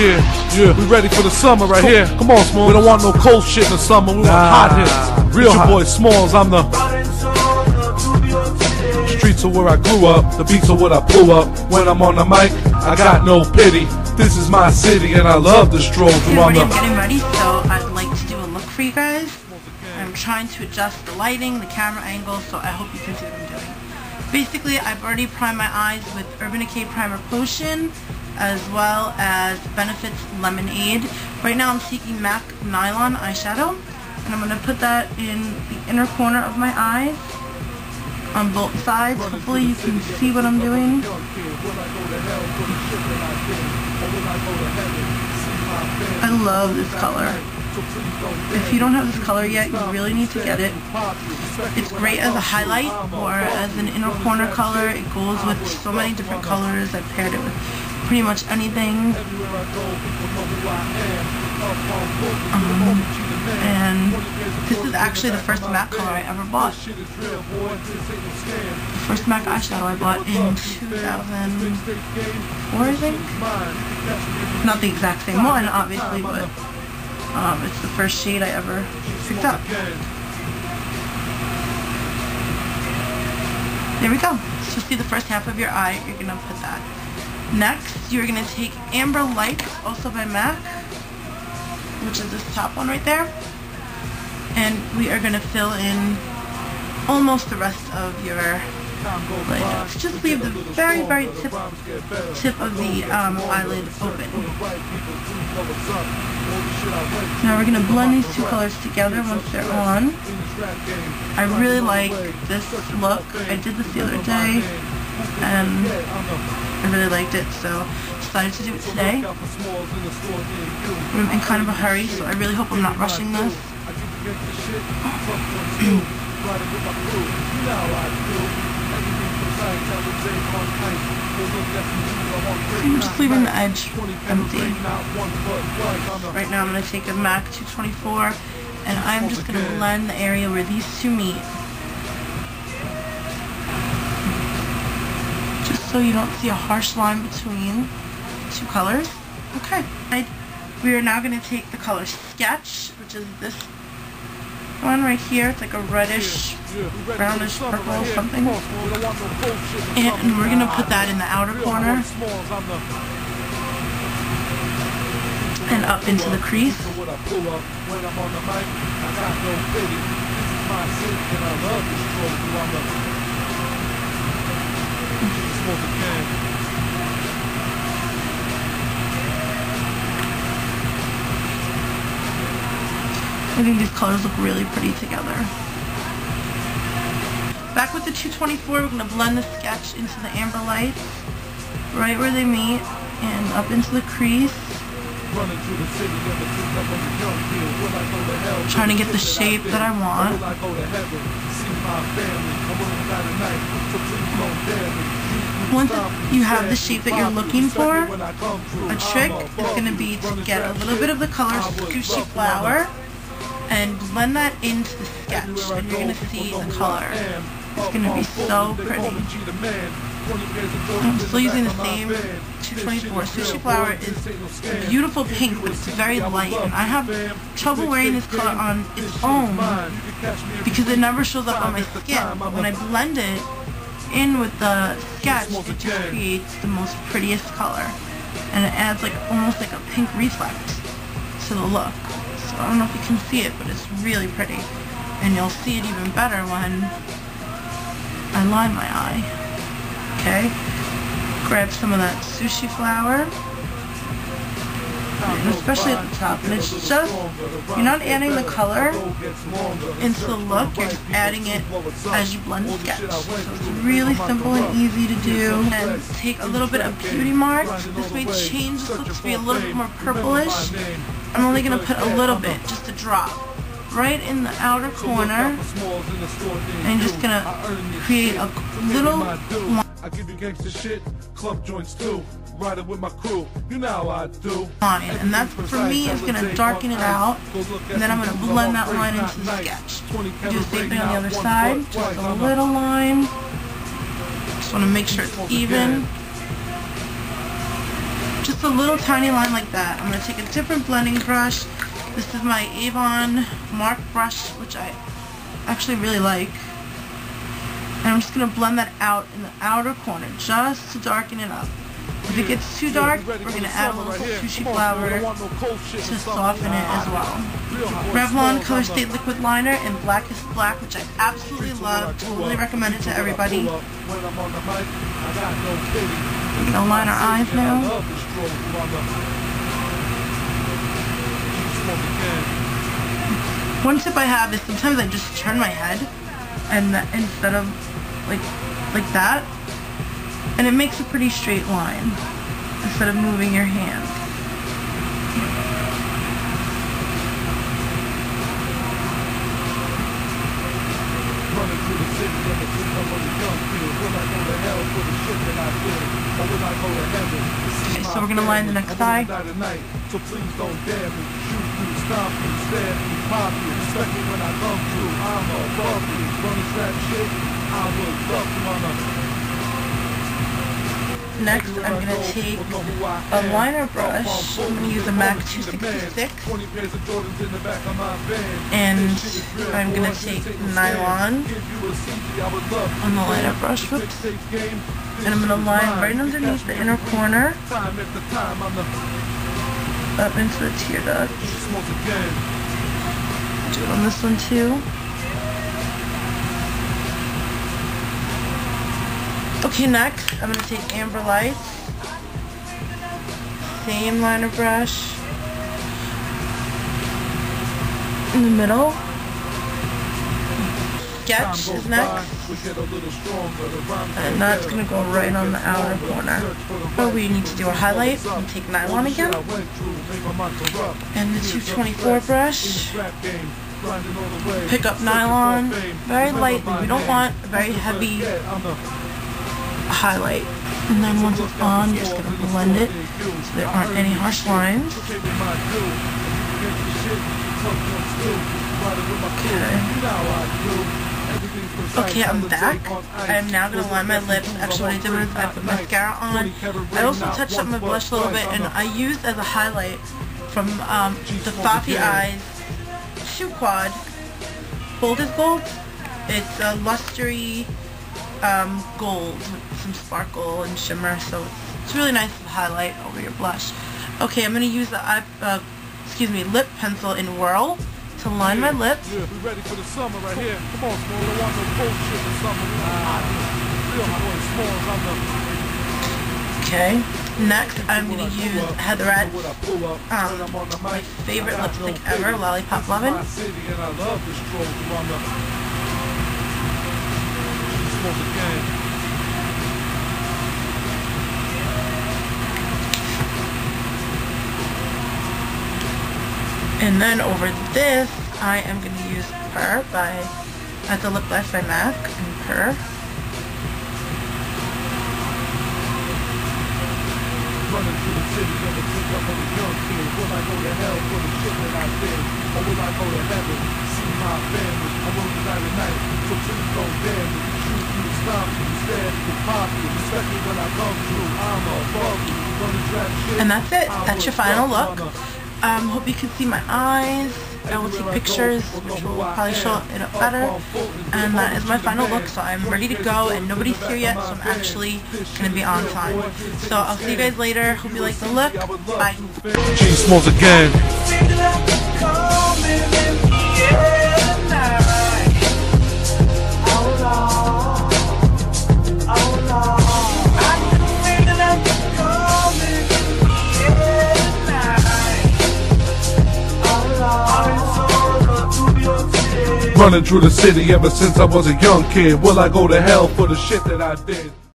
Yeah, yeah. We ready for the summer right here. Come on, Smalls. We don't want no cold shit in the summer. We want hot hits. Real hot. boy Smalls. I'm the streets are where I grew up. The beats are what I blew up. When I'm on the mic, I got no pity. This is my city, and I love the stroll through on the. I'm getting ready, so I'd like to do a look for you guys. I'm trying to adjust the lighting, the camera angle, so I hope you can see what I'm doing. Basically, I've already primed my eyes with Urban Decay Primer Potion as well as Benefits Lemon Aid. Right now I'm seeking MAC Nylon eyeshadow and I'm going to put that in the inner corner of my eyes on both sides. Hopefully you can see what I'm doing. I love this color. If you don't have this color yet, you really need to get it. It's great as a highlight or as an inner corner color. It goes with so many different colors. I've paired it with pretty much anything. Um, and this is actually the first MAC color I ever bought. The first MAC eyeshadow I bought in 2004, I think. Not the exact same one, obviously, but um, it's the first shade I ever picked up. There we go. So see the first half of your eye, you're going to put that. Next, you're going to take Amber Light, also by MAC, which is this top one right there. And we are going to fill in almost the rest of your like, just leave the very, very tip, tip of the um, eyelid open. Now we're going to blend these two colors together once they're on. I really like this look. I did this the other day and I really liked it so decided to do it today. I'm in kind of a hurry so I really hope I'm not rushing this. I'm just leaving the edge empty. Right now I'm going to take a MAC 224 and I'm just going to blend the area where these two meet. So you don't see a harsh line between two colors. Okay. We are now going to take the color Sketch, which is this one right here. It's like a reddish, brownish purple something. And we're going to put that in the outer corner. And up into the crease. I think these colors look really pretty together. Back with the 224, we're going to blend the sketch into the amber lights, right where they meet, and up into the crease. Trying to get the shape that I want. Once you have the shape that you're looking for, a trick is going to be to get a little bit of the color sushi flower and blend that into the sketch and you're going to see the color. It's going to be so pretty. I'm still using the same 224. Sushi Flower is beautiful pink, but it's very light. And I have trouble wearing this color on its own because it never shows up on my skin. But when I blend it in with the sketch, it just creates the most prettiest color. And it adds like almost like a pink reflect to the look. So I don't know if you can see it, but it's really pretty. And you'll see it even better when I line my eye. Okay? Grab some of that sushi flower. Especially at the top. And it's just, you're not adding the color into the look, you're adding it as you blend the sketch. So it's really simple and easy to do. And take a little bit of Beauty Mark. This may change this look to be a little bit more purplish. I'm only going to put a little bit, just a drop, right in the outer corner. And just to create a little. I give you gangster shit, club joints too. Riding with my crew, you know how I do. And that for me is gonna darken it out, and then I'm gonna blend that line into the sketch. Do the same thing on the other side, just a little line. Just wanna make sure it's even just a little tiny line like that. I'm to take a different blending brush. This is my Avon Mark brush, which I actually really like. And I'm just going to blend that out in the outer corner, just to darken it up. If it gets too dark, we're going to add a little sushi flower to soften it as well. Revlon Color Stay Liquid Liner in Black Blackest Black, which I absolutely love. Totally recommend it to everybody. We're going to line our eyes now. One tip I have is sometimes I just turn my head and instead of like like that and it makes a pretty straight line instead of moving your hand. Okay, so we're gonna line the next you, you, me, pop you. Me when I come through. I'm above you. Shit. I love to wanna Next, I'm going to take a liner brush. I'm going to use a MAC 266. And I'm going to take nylon on the liner brush. Whoops. And I'm going to line right underneath the inner corner. Up into the tear duct. Do it on this one too. Okay, next, I'm going to take Amber Light. Same liner brush. In the middle. Sketch is next. And that's going to go right on the outer corner. Oh, we need to do a highlight. I'm take nylon again. And the 224 brush. Pick up nylon very lightly. We don't want a very heavy highlight. And then once it's on, you're just going to blend it so there aren't any harsh lines. Okay. Okay, I'm back. I'm now going to line my lips. Actually, what I did was I put mascara on. I also touched up my blush a little bit, and I used as a highlight from um, the Fafi Eyes Shoe Quad. Bold as Gold. It's a lustery um, gold with some sparkle and shimmer, so it's really nice to highlight over your blush. Okay, I'm going to use the eye, uh, excuse me, lip pencil in Whirl to line yeah, my lips. Yeah, we ready for the summer right here. Come on, Small, don't want no bullshit in summer. Ah. Real boy, I'm the... Okay, next I'm going to use Heatherette, um, my favorite lipstick ever, Lollipop Lovin'. And then over this, I am going to use Prrr by, as a lip gloss by MAC and Prrr. Running through the city, pick up on the young kid. Will I go to hell for the shit that I did? Or will I go to heaven? See my family. I will so please don't me. Shoot you, stop you, stab you, pop you. When I come through. I'm above you. Running trap shit. And that's it. That's your final look. Um, hope you can see my eyes. I will take pictures, which will probably show it up better. And that is my final look, so I'm ready to go, and nobody's here yet, so I'm actually going to be on time. So I'll see you guys later. Hope you like the look. Bye. G Smalls again. Running through the city ever since I was a young kid. Will I go to hell for the shit that I did?